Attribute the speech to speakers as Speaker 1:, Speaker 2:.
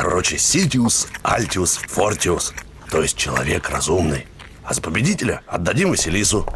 Speaker 1: Короче, Ситиус, Альтиус, Фортиус. То есть человек разумный. А за победителя отдадим Василису.